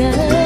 Yeah.